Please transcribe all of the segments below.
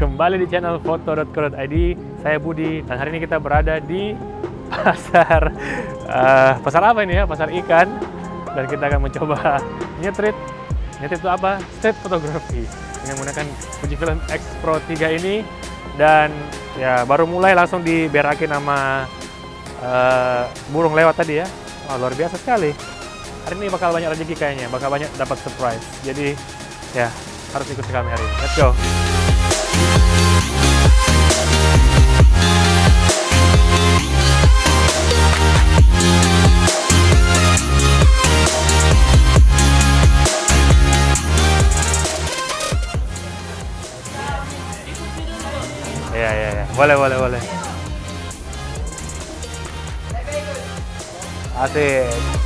Kembali di channel foto.co.id, saya Budi dan hari ini kita berada di pasar uh, pasar apa ini ya? Pasar ikan dan kita akan mencoba nyetrit. Nyetrit itu apa? Street photography dengan menggunakan Fujifilm X Pro 3 ini dan ya baru mulai langsung diberakin sama uh, burung lewat tadi ya. Wah, luar biasa sekali. Hari ini bakal banyak rezeki kayaknya, bakal banyak dapat surprise. Jadi ya harus ikuti kami hari ini. Let's go. Iya, iya, iya. Boleh, boleh, boleh. Asik.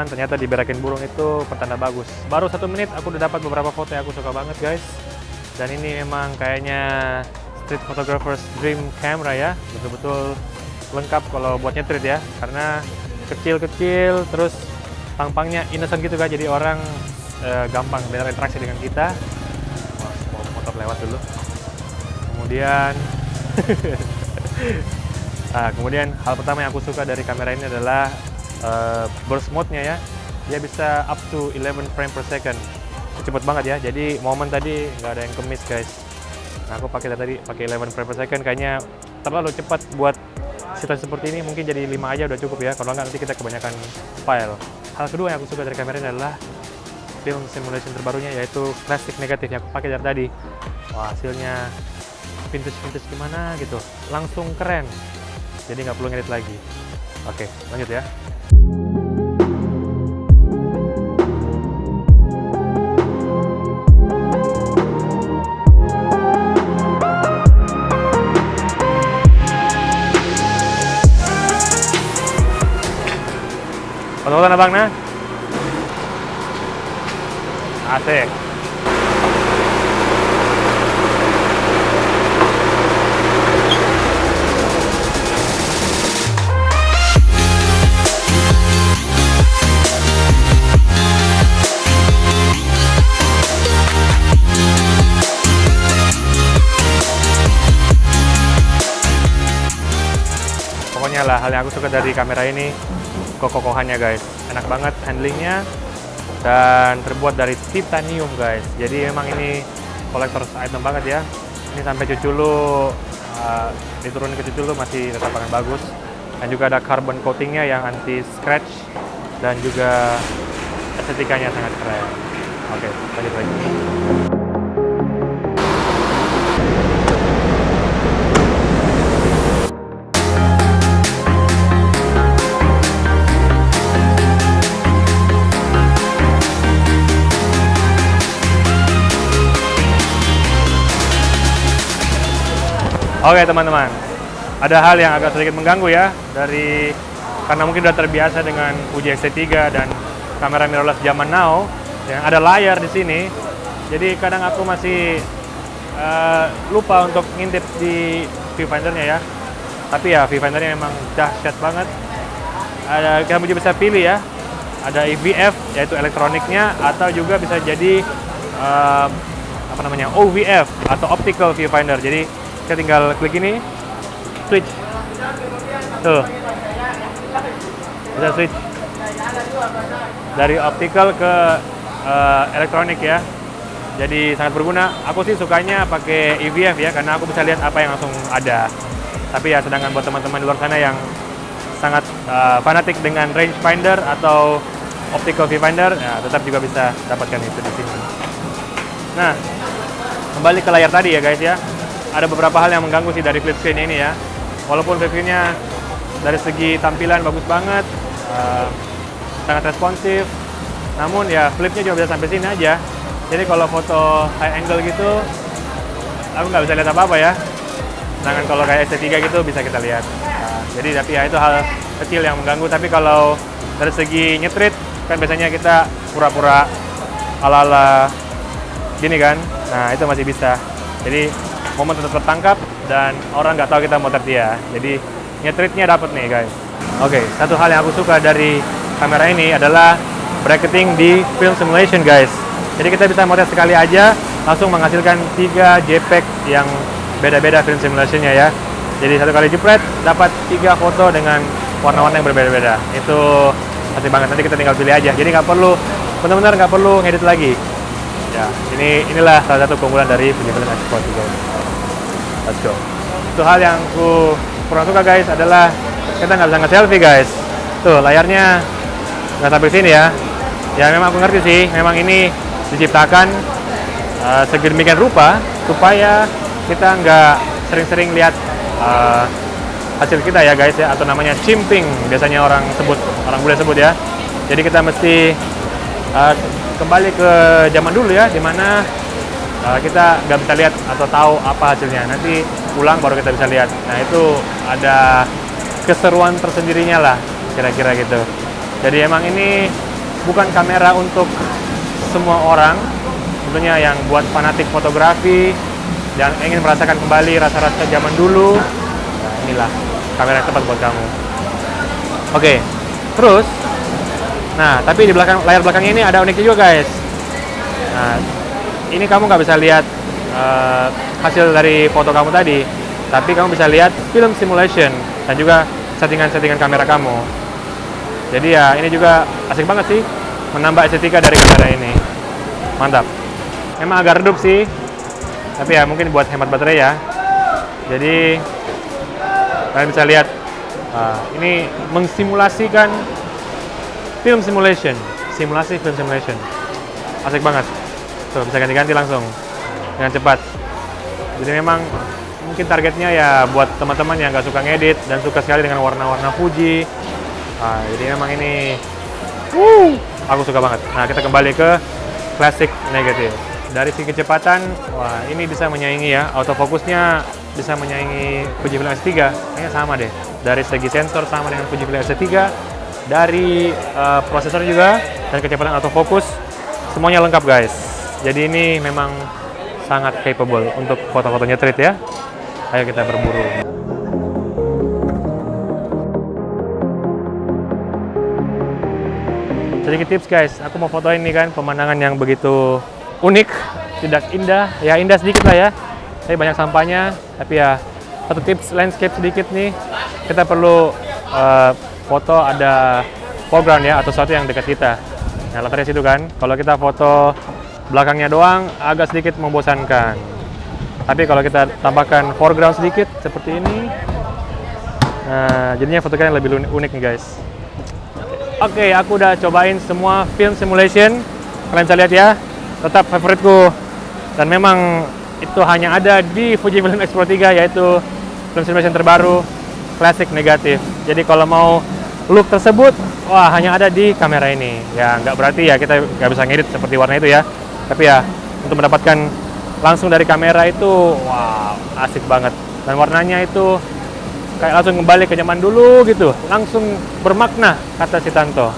Teman-teman ternyata di berakin burung itu pertanda bagus. Baru satu menit aku udah dapat beberapa foto yang aku suka banget guys. Dan ini memang kayaknya street photographers dream camera ya. Betul-betul lengkap kalau buat nyetrit ya. Karena kecil-kecil terus pang-pangnya innocent gitu kan jadi orang eh, gampang berinteraksi dengan kita. Mau motor lewat dulu. Kemudian nah kemudian hal pertama yang aku suka dari kamera ini adalah uh, burst mode-nya ya. Dia bisa up to 11 frame per second. Cepet banget ya. Jadi momen tadi nggak ada yang kemis guys. Nah aku pakai tadi pakai 11 frame per second kayaknya terlalu cepat buat situasi seperti ini. Mungkin jadi 5 aja udah cukup ya. Kalau nggak nanti kita kebanyakan file. Hal kedua yang aku suka dari kamera ini adalah film simulation terbarunya yaitu classic negatif yang aku pakai dari tadi. Wah hasilnya vintage-vintage gimana gitu. Langsung keren. Jadi nggak perlu ngedit lagi. Oke, lanjut ya. Foto-foto abang nah. Asik. Pokoknya lah hal yang aku suka dari kamera ini kokoh-kokohannya guys. Enak banget handlingnya dan terbuat dari titanium guys. Jadi memang ini collector's item banget ya. Ini sampai cucu lu uh, diturunin ke cucu lu masih tetap akan bagus. Dan juga ada carbon coatingnya yang anti scratch dan juga estetikanya sangat keren. Oke, lanjut lagi. Oke teman-teman, ada hal yang agak sedikit mengganggu ya dari karena mungkin sudah terbiasa dengan Fuji X-T3 dan kamera mirrorless zaman now yang ada layar di sini. Jadi kadang aku masih uh, lupa untuk ngintip di viewfindernya ya. Tapi ya viewfindernya memang dahsyat banget. Ada juga bisa pilih ya. Ada EVF yaitu elektroniknya atau juga bisa jadi uh, apa namanya OVF atau optical viewfinder. Jadi kita tinggal klik ini. Switch. Tuh. Bisa switch. Dari optical ke uh, elektronik ya. Jadi sangat berguna. Aku sih sukanya pakai EVF ya karena aku bisa lihat apa yang langsung ada. Tapi ya sedangkan buat teman-teman di luar sana yang sangat uh, fanatik dengan rangefinder atau optical viewfinder ya tetap juga bisa dapatkan itu di sini. Nah kembali ke layar tadi ya guys ya ada beberapa hal yang mengganggu sih dari flip screen ini ya. Walaupun flip screen-nya dari segi tampilan bagus banget, uh, sangat responsif, namun ya flipnya juga bisa sampai sini aja. Jadi kalau foto high angle gitu, aku nggak bisa lihat apa-apa ya. Sedangkan kalau kayak S3 gitu bisa kita lihat. Nah, jadi tapi ya itu hal kecil yang mengganggu. Tapi kalau dari segi nyetrit, kan biasanya kita pura-pura ala-ala gini kan. Nah, itu masih bisa. Jadi momen tetap tertangkap dan orang nggak tahu kita mau dia. Jadi nyetritnya dapat nih guys. Oke, satu hal yang aku suka dari kamera ini adalah bracketing di film simulation guys. Jadi kita bisa motret sekali aja langsung menghasilkan tiga JPEG yang beda-beda film simulationnya ya. Jadi satu kali jepret dapat tiga foto dengan warna-warna yang berbeda-beda. Itu asik banget. Nanti kita tinggal pilih aja. Jadi nggak perlu benar-benar nggak perlu ngedit lagi. Ya, ini inilah salah satu keunggulan dari Fujifilm X-Port juga. Let's go. Itu hal yang ku kurang suka guys adalah kita nggak bisa nge-selfie guys. Tuh layarnya nggak sampai sini ya. Ya memang aku ngerti sih, memang ini diciptakan uh, segedemikian rupa supaya kita nggak sering-sering lihat uh, hasil kita ya guys ya atau namanya chimping biasanya orang sebut orang boleh sebut ya jadi kita mesti uh, kembali ke zaman dulu ya di mana uh, kita nggak bisa lihat atau tahu apa hasilnya. Nanti pulang baru kita bisa lihat. Nah itu ada keseruan tersendirinya lah kira-kira gitu. Jadi emang ini bukan kamera untuk semua orang. Tentunya yang buat fanatik fotografi dan ingin merasakan kembali rasa-rasa zaman dulu nah inilah kamera yang tepat buat kamu. Oke okay. terus nah tapi di belakang layar belakangnya ini ada uniknya juga guys. Nah ini kamu nggak bisa lihat uh, hasil dari foto kamu tadi tapi kamu bisa lihat film simulation dan juga settingan-settingan kamera kamu. Jadi ya ini juga asik banget sih menambah estetika dari kamera ini. Mantap. Memang agak redup sih tapi ya mungkin buat hemat baterai ya. Jadi kalian bisa lihat uh, ini mengsimulasikan film simulation. Simulasi film simulation. Asik banget tuh bisa ganti-ganti langsung. Dengan cepat. Jadi memang mungkin targetnya ya buat teman-teman yang nggak suka ngedit dan suka sekali dengan warna-warna Fuji. Nah, jadi memang ini uh, aku suka banget. Nah kita kembali ke classic negatif. Dari segi kecepatan, wah ini bisa menyaingi ya, autofokusnya bisa menyaingi Fujifilm S3, kayaknya sama deh. Dari segi sensor sama dengan Fujifilm S3, dari uh, prosesor juga, dan kecepatan autofokus, semuanya lengkap guys. Jadi ini memang sangat capable untuk foto-foto nyetrit ya. Ayo kita berburu. Sedikit tips guys, aku mau foto ini kan pemandangan yang begitu unik, tidak indah, ya indah sedikit lah ya. Tapi banyak sampahnya, tapi ya satu tips landscape sedikit nih, kita perlu uh, foto ada foreground ya atau sesuatu yang dekat kita. Nah latarnya situ kan, kalau kita foto belakangnya doang agak sedikit membosankan. Tapi kalau kita tambahkan foreground sedikit seperti ini, nah jadinya foto kita lebih unik nih guys. Oke, okay, aku udah cobain semua film simulation. Kalian bisa lihat ya, tetap favoritku dan memang itu hanya ada di Fujifilm X Pro 3 yaitu film simulation terbaru klasik negatif jadi kalau mau look tersebut wah hanya ada di kamera ini ya nggak berarti ya kita nggak bisa ngedit seperti warna itu ya tapi ya untuk mendapatkan langsung dari kamera itu wow asik banget. Dan warnanya itu kayak langsung kembali ke zaman dulu gitu. Langsung bermakna kata si Tanto.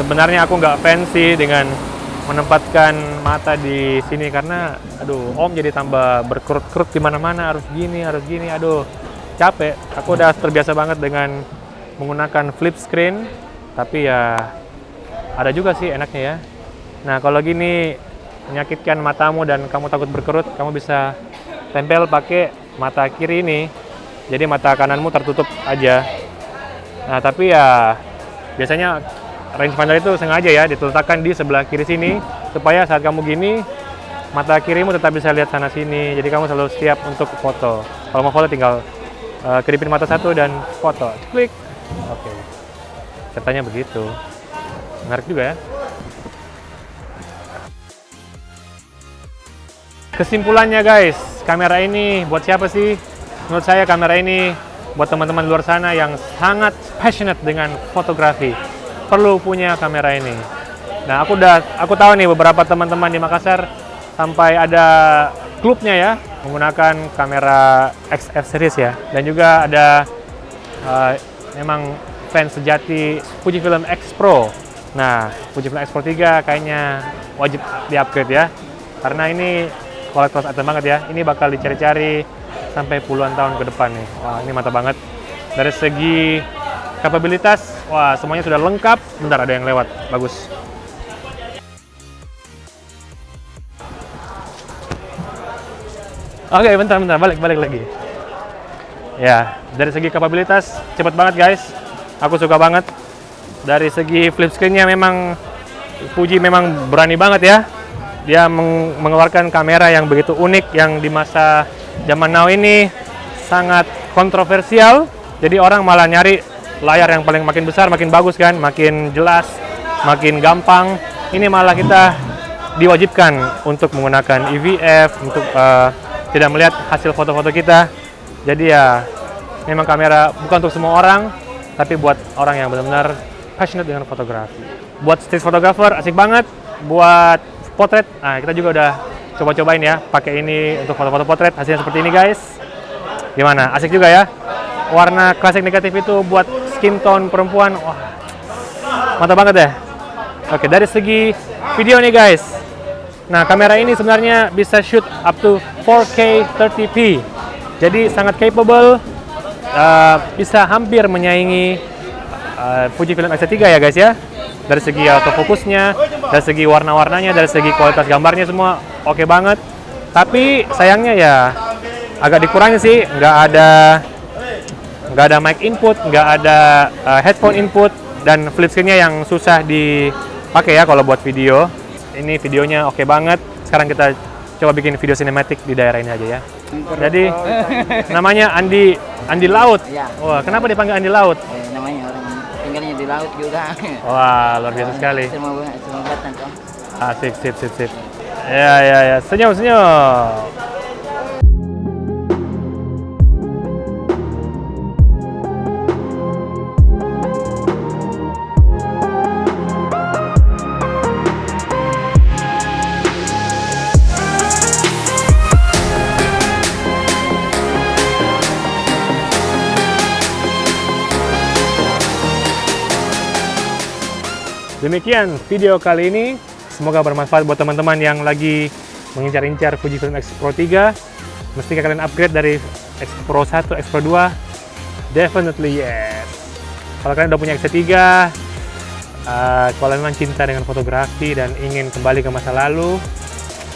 Sebenarnya aku nggak fancy dengan menempatkan mata di sini karena aduh om jadi tambah berkerut-kerut di mana-mana harus gini harus gini. Aduh capek. Aku udah terbiasa banget dengan menggunakan flip screen tapi ya ada juga sih enaknya ya. Nah kalau gini menyakitkan matamu dan kamu takut berkerut kamu bisa tempel pakai mata kiri ini. Jadi mata kananmu tertutup aja. Nah tapi ya biasanya range finder itu sengaja ya diletakkan di sebelah kiri sini supaya saat kamu gini mata kirimu tetap bisa lihat sana sini. Jadi kamu selalu siap untuk foto. Kalau mau foto tinggal uh, kedipin mata satu dan foto. Klik. Oke. okay. Katanya begitu menarik juga ya kesimpulannya guys kamera ini buat siapa sih menurut saya kamera ini buat teman-teman luar sana yang sangat passionate dengan fotografi perlu punya kamera ini. Nah, aku udah aku tahu nih beberapa teman-teman di Makassar sampai ada klubnya ya, menggunakan kamera XF series ya. Dan juga ada uh, memang fans sejati Fujifilm X Pro. Nah, Fujifilm X Pro 3 kayaknya wajib di-upgrade ya. Karena ini kualitas item banget ya. Ini bakal dicari-cari sampai puluhan tahun ke depan nih. Wah, ini mantap banget. Dari segi kapabilitas, wah semuanya sudah lengkap. Bentar ada yang lewat, bagus. Oke, bentar, bentar, balik, balik lagi. Ya, dari segi kapabilitas cepet banget guys. Aku suka banget. Dari segi flip screen-nya memang Fuji memang berani banget ya. Dia meng mengeluarkan kamera yang begitu unik yang di masa zaman now ini sangat kontroversial. Jadi orang malah nyari layar yang paling makin besar, makin bagus kan, makin jelas, makin gampang. Ini malah kita diwajibkan untuk menggunakan EVF untuk uh, tidak melihat hasil foto-foto kita. Jadi ya memang kamera bukan untuk semua orang, tapi buat orang yang benar-benar passionate dengan fotografi. Buat street photographer asik banget, buat potret, nah kita juga udah coba-cobain ya, pakai ini untuk foto-foto potret, hasilnya seperti ini guys. Gimana? Asik juga ya. Warna klasik negatif itu buat skin tone perempuan, wah mantap banget deh. Oke, dari segi video nih guys, Nah, kamera ini sebenarnya bisa shoot up to 4K 30p. Jadi sangat capable, uh, bisa hampir menyaingi uh, Fujifilm X-T3 ya guys ya. Dari segi autofokusnya, dari segi warna-warnanya, dari segi kualitas gambarnya semua oke okay banget. Tapi sayangnya ya agak dikurangi sih, nggak ada nggak ada mic input, nggak ada uh, headphone input, dan flip screen-nya yang susah dipakai ya kalau buat video ini videonya oke okay banget. Sekarang kita coba bikin video sinematik di daerah ini aja ya. Jadi namanya Andi Andi Laut. Ya. Wah, kenapa dipanggil Andi Laut? Eh, namanya orang tinggalnya di laut juga. Wah, luar biasa sekali. Semua semua. Asik, sip, sip, sip. Ya, ya, ya. Senyum, senyum. Demikian video kali ini. Semoga bermanfaat buat teman-teman yang lagi mengincar-incar Fujifilm X Pro 3. Mesti kalian upgrade dari X Pro 1, X Pro 2? Definitely yes. Kalau kalian udah punya X3, uh, kalau memang cinta dengan fotografi dan ingin kembali ke masa lalu,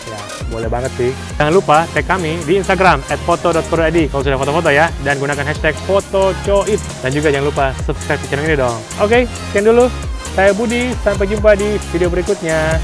ya boleh banget sih. Jangan lupa tag kami di Instagram @foto.purwadi kalau sudah foto-foto ya dan gunakan hashtag fotocoit dan juga jangan lupa subscribe channel ini dong. Oke, okay, sekian dulu. Saya Budi, sampai jumpa di video berikutnya.